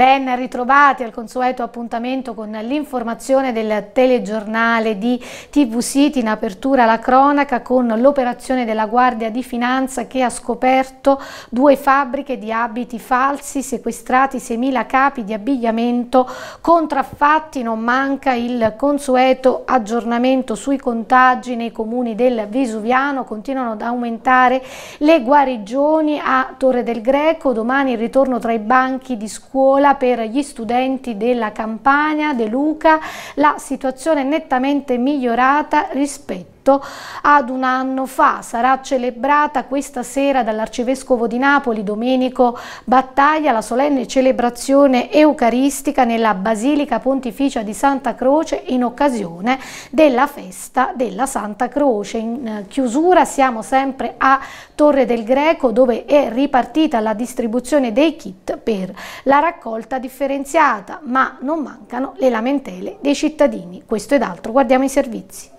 Ben ritrovati al consueto appuntamento con l'informazione del telegiornale di TV City. In apertura alla cronaca con l'operazione della Guardia di Finanza che ha scoperto due fabbriche di abiti falsi, sequestrati 6.000 capi di abbigliamento, contraffatti, non manca il consueto aggiornamento sui contagi nei comuni del Vesuviano, continuano ad aumentare le guarigioni a Torre del Greco, domani il ritorno tra i banchi di scuola scuola per gli studenti della Campania, De Luca, la situazione è nettamente migliorata rispetto rispetto ad un anno fa. Sarà celebrata questa sera dall'Arcivescovo di Napoli, Domenico Battaglia, la solenne celebrazione eucaristica nella Basilica Pontificia di Santa Croce in occasione della festa della Santa Croce. In chiusura siamo sempre a Torre del Greco dove è ripartita la distribuzione dei kit per la raccolta differenziata, ma non mancano le lamentele dei cittadini. Questo ed altro, guardiamo i servizi.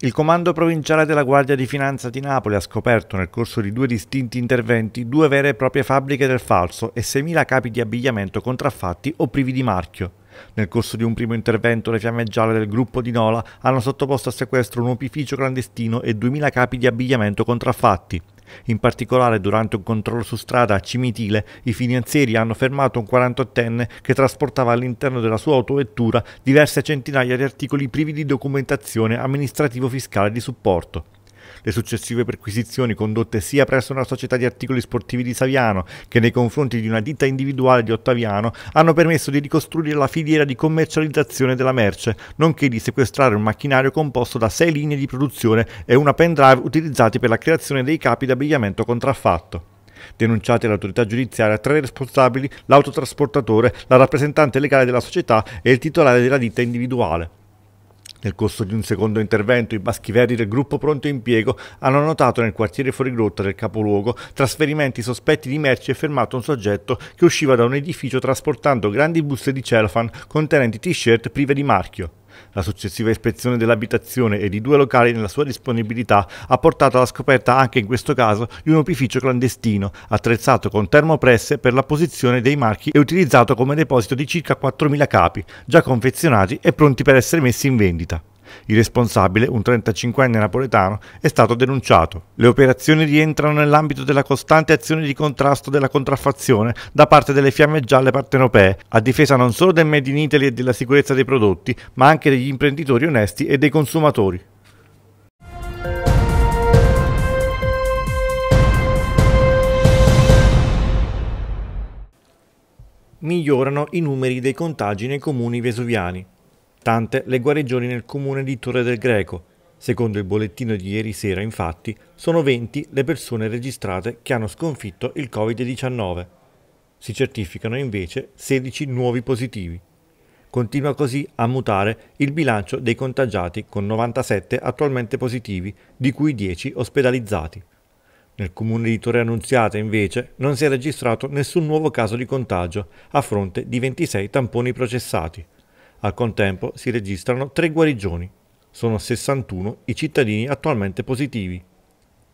Il Comando Provinciale della Guardia di Finanza di Napoli ha scoperto nel corso di due distinti interventi due vere e proprie fabbriche del falso e 6.000 capi di abbigliamento contraffatti o privi di marchio. Nel corso di un primo intervento le fiamme gialle del gruppo di Nola hanno sottoposto a sequestro un opificio clandestino e 2.000 capi di abbigliamento contraffatti. In particolare, durante un controllo su strada a Cimitile, i finanzieri hanno fermato un 48enne che trasportava all'interno della sua autovettura diverse centinaia di articoli privi di documentazione amministrativo-fiscale di supporto. Le successive perquisizioni condotte sia presso una società di articoli sportivi di Saviano che nei confronti di una ditta individuale di Ottaviano hanno permesso di ricostruire la filiera di commercializzazione della merce, nonché di sequestrare un macchinario composto da sei linee di produzione e una pendrive utilizzati per la creazione dei capi d'abbigliamento contraffatto denunciati all'autorità giudiziaria tre responsabili, l'autotrasportatore, la rappresentante legale della società e il titolare della ditta individuale. Nel corso di un secondo intervento i baschiveri del gruppo pronto impiego hanno notato nel quartiere fuorigrotta del capoluogo trasferimenti sospetti di merci e fermato un soggetto che usciva da un edificio trasportando grandi buste di cellophane contenenti t-shirt prive di marchio. La successiva ispezione dell'abitazione e di due locali nella sua disponibilità ha portato alla scoperta anche in questo caso di un opificio clandestino, attrezzato con termopresse per la posizione dei marchi e utilizzato come deposito di circa 4.000 capi, già confezionati e pronti per essere messi in vendita. Il responsabile, un 35enne napoletano, è stato denunciato. Le operazioni rientrano nell'ambito della costante azione di contrasto della contraffazione da parte delle fiamme gialle partenopee, a difesa non solo del Made in Italy e della sicurezza dei prodotti, ma anche degli imprenditori onesti e dei consumatori. Migliorano i numeri dei contagi nei comuni vesuviani. Tante le guarigioni nel comune di Torre del Greco. Secondo il bollettino di ieri sera, infatti, sono 20 le persone registrate che hanno sconfitto il Covid-19. Si certificano invece 16 nuovi positivi. Continua così a mutare il bilancio dei contagiati con 97 attualmente positivi, di cui 10 ospedalizzati. Nel comune di Torre Annunziata, invece, non si è registrato nessun nuovo caso di contagio, a fronte di 26 tamponi processati. Al contempo si registrano tre guarigioni. Sono 61 i cittadini attualmente positivi.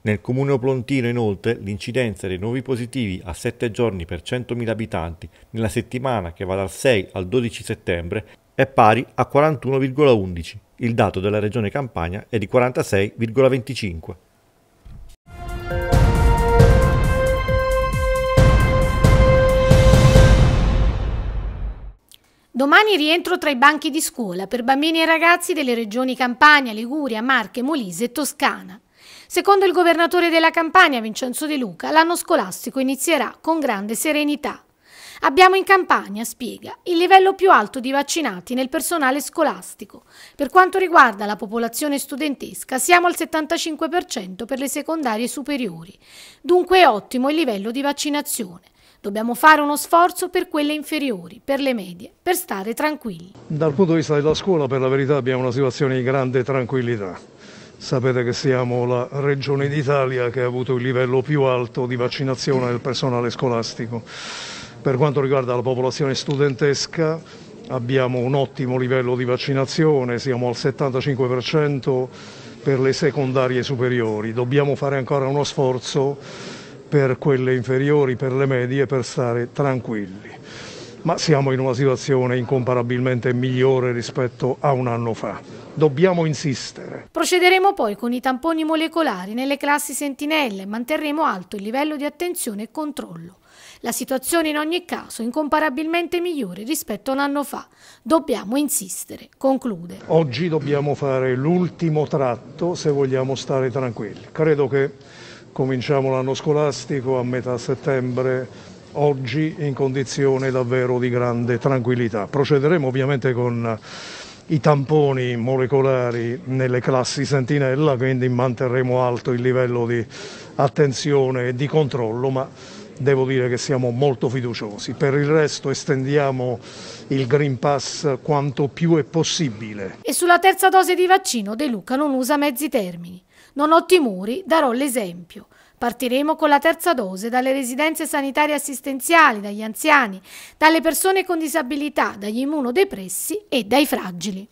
Nel comune Oplontino inoltre l'incidenza dei nuovi positivi a 7 giorni per 100.000 abitanti nella settimana che va dal 6 al 12 settembre è pari a 41,11. Il dato della regione Campania è di 46,25. Domani rientro tra i banchi di scuola per bambini e ragazzi delle regioni Campania, Liguria, Marche, Molise e Toscana. Secondo il governatore della Campania, Vincenzo De Luca, l'anno scolastico inizierà con grande serenità. Abbiamo in Campania, spiega, il livello più alto di vaccinati nel personale scolastico. Per quanto riguarda la popolazione studentesca, siamo al 75% per le secondarie superiori. Dunque è ottimo il livello di vaccinazione. Dobbiamo fare uno sforzo per quelle inferiori, per le medie, per stare tranquilli. Dal punto di vista della scuola, per la verità, abbiamo una situazione di grande tranquillità. Sapete che siamo la regione d'Italia che ha avuto il livello più alto di vaccinazione del personale scolastico. Per quanto riguarda la popolazione studentesca abbiamo un ottimo livello di vaccinazione, siamo al 75% per le secondarie superiori. Dobbiamo fare ancora uno sforzo per quelle inferiori, per le medie, per stare tranquilli. Ma siamo in una situazione incomparabilmente migliore rispetto a un anno fa. Dobbiamo insistere. Procederemo poi con i tamponi molecolari nelle classi sentinelle e manterremo alto il livello di attenzione e controllo. La situazione in ogni caso è incomparabilmente migliore rispetto a un anno fa. Dobbiamo insistere, conclude. Oggi dobbiamo fare l'ultimo tratto se vogliamo stare tranquilli. Credo che cominciamo l'anno scolastico a metà settembre oggi in condizione davvero di grande tranquillità. Procederemo ovviamente con i tamponi molecolari nelle classi sentinella, quindi manterremo alto il livello di attenzione e di controllo, ma devo dire che siamo molto fiduciosi. Per il resto estendiamo il Green Pass quanto più è possibile. E sulla terza dose di vaccino De Luca non usa mezzi termini. Non ho timori, darò l'esempio. Partiremo con la terza dose dalle residenze sanitarie assistenziali, dagli anziani, dalle persone con disabilità, dagli immunodepressi e dai fragili.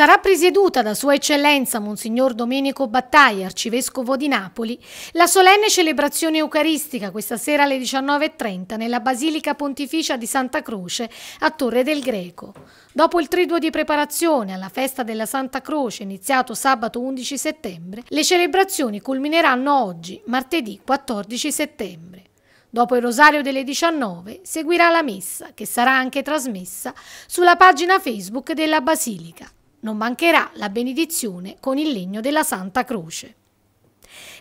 Sarà presieduta da Sua Eccellenza Monsignor Domenico Battaglia, Arcivescovo di Napoli, la solenne celebrazione eucaristica questa sera alle 19.30 nella Basilica Pontificia di Santa Croce a Torre del Greco. Dopo il triduo di preparazione alla festa della Santa Croce iniziato sabato 11 settembre, le celebrazioni culmineranno oggi, martedì 14 settembre. Dopo il rosario delle 19 seguirà la messa, che sarà anche trasmessa sulla pagina Facebook della Basilica non mancherà la benedizione con il legno della Santa Croce.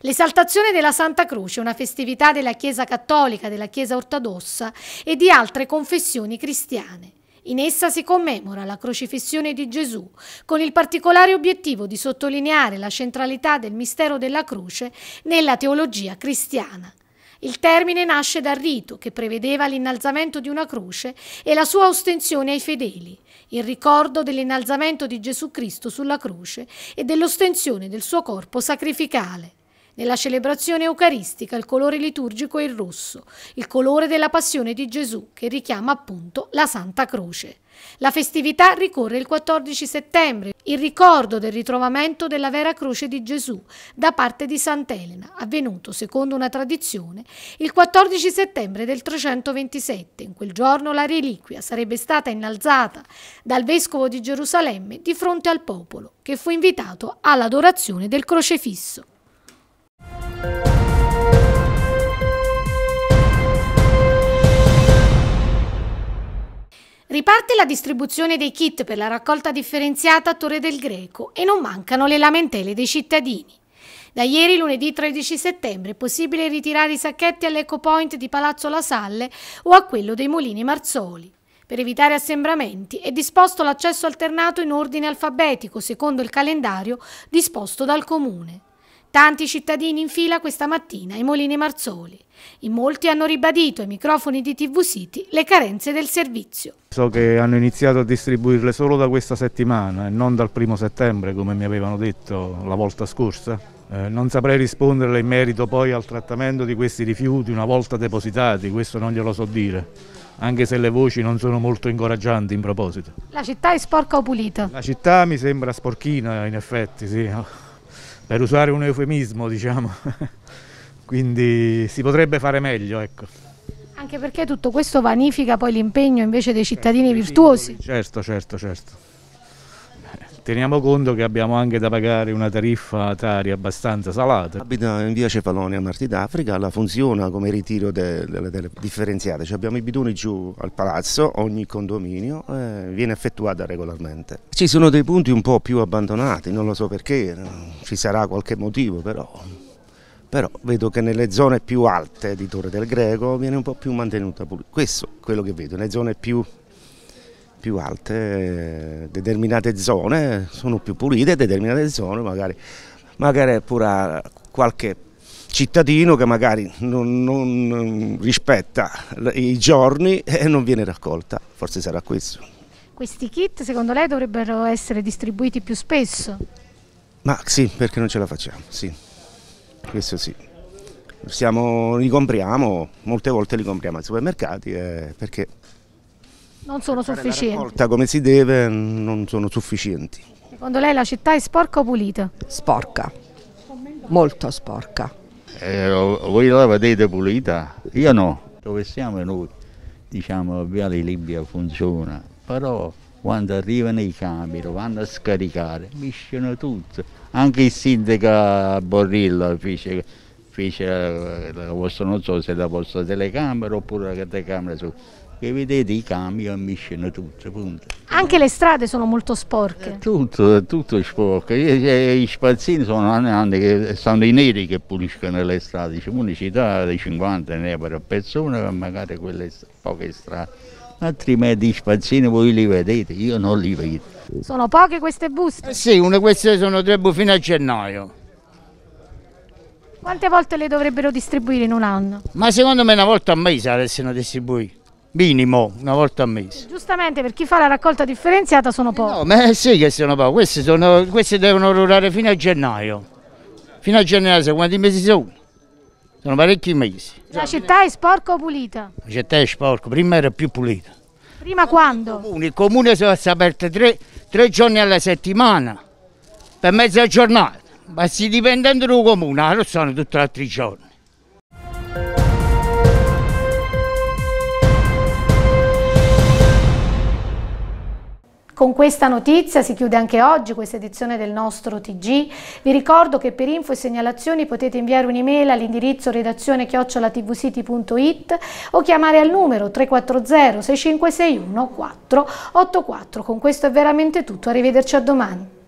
L'esaltazione della Santa Croce è una festività della Chiesa Cattolica, della Chiesa Ortodossa e di altre confessioni cristiane. In essa si commemora la crocifissione di Gesù, con il particolare obiettivo di sottolineare la centralità del mistero della croce nella teologia cristiana. Il termine nasce dal rito che prevedeva l'innalzamento di una croce e la sua ostensione ai fedeli, il ricordo dell'innalzamento di Gesù Cristo sulla croce e dell'ostensione del suo corpo sacrificale. Nella celebrazione eucaristica il colore liturgico è il rosso, il colore della passione di Gesù, che richiama appunto la Santa Croce. La festività ricorre il 14 settembre, il ricordo del ritrovamento della vera croce di Gesù da parte di Sant'Elena, avvenuto, secondo una tradizione, il 14 settembre del 327. In quel giorno la reliquia sarebbe stata innalzata dal vescovo di Gerusalemme di fronte al popolo, che fu invitato all'adorazione del crocefisso. Riparte la distribuzione dei kit per la raccolta differenziata a Torre del Greco e non mancano le lamentele dei cittadini. Da ieri, lunedì 13 settembre, è possibile ritirare i sacchetti all'Eco Point di Palazzo La Salle o a quello dei Molini Marzoli. Per evitare assembramenti è disposto l'accesso alternato in ordine alfabetico secondo il calendario disposto dal Comune. Tanti cittadini in fila questa mattina ai Molini Marzoli. In molti hanno ribadito ai microfoni di TV City le carenze del servizio. So che hanno iniziato a distribuirle solo da questa settimana e non dal primo settembre come mi avevano detto la volta scorsa. Eh, non saprei risponderle in merito poi al trattamento di questi rifiuti una volta depositati, questo non glielo so dire, anche se le voci non sono molto incoraggianti in proposito. La città è sporca o pulita? La città mi sembra sporchina in effetti, sì per usare un eufemismo diciamo, quindi si potrebbe fare meglio. Ecco. Anche perché tutto questo vanifica poi l'impegno invece dei cittadini virtuosi. Certo, certo, certo. Teniamo conto che abbiamo anche da pagare una tariffa Tari abbastanza salata. Abita in via Cefalonia, Marti d'Africa, la funziona come ritiro delle, delle, differenziate. Cioè abbiamo i bidoni giù al palazzo, ogni condominio eh, viene effettuata regolarmente. Ci sono dei punti un po' più abbandonati, non lo so perché, ci sarà qualche motivo però. Però vedo che nelle zone più alte di Torre del Greco viene un po' più mantenuta. Questo è quello che vedo, nelle zone più più alte, determinate zone sono più pulite, determinate zone magari, magari pure qualche cittadino che magari non, non rispetta i giorni e non viene raccolta, forse sarà questo. Questi kit secondo lei dovrebbero essere distribuiti più spesso? Ma sì, perché non ce la facciamo, sì, questo sì. Siamo, li compriamo, molte volte li compriamo ai supermercati eh, perché non sono sufficienti. La raccolta come si deve non sono sufficienti. Secondo lei la città è sporca o pulita? Sporca, molto sporca. Eh, voi la vedete pulita? Io no. Dove siamo noi? Diciamo, Viale Libia funziona, però quando arrivano i camion, vanno a scaricare, mischiano tutto. Anche il sindaco Borrillo fece, fece la vostra, non so se la vostra telecamera oppure la telecamera su che vedete i camion misciano tutto, punto. Anche le strade sono molto sporche? È tutto, è tutto sporco. I spazzini sono anni, anni che sono i neri che puliscono le strade, c'è una città di 50 ne per persona, magari quelle poche strade. Altrimenti i spazzini voi li vedete, io non li vedo. Sono poche queste buste? Eh sì, una queste sono tre fino a gennaio. Quante volte le dovrebbero distribuire in un anno? Ma secondo me una volta a mese adesso distribuire minimo una volta al mese. Giustamente per chi fa la raccolta differenziata sono pochi. No, ma sì che sono pochi, questi, sono, questi devono durare fino a gennaio. Fino a gennaio, sai quanti mesi sono? Sono parecchi mesi. La città è sporca o pulita? La città è sporca, prima era più pulita. Prima quando? Il comune, il comune sono aperto tre, tre giorni alla settimana, per mezza giornata. Ma si dipendendo dal comune, non sono tutti gli altri giorni. Con questa notizia si chiude anche oggi questa edizione del nostro TG. Vi ricordo che per info e segnalazioni potete inviare un'email all'indirizzo redazione chiocciolatvcity.it o chiamare al numero 340 6561 484. Con questo è veramente tutto, arrivederci a domani.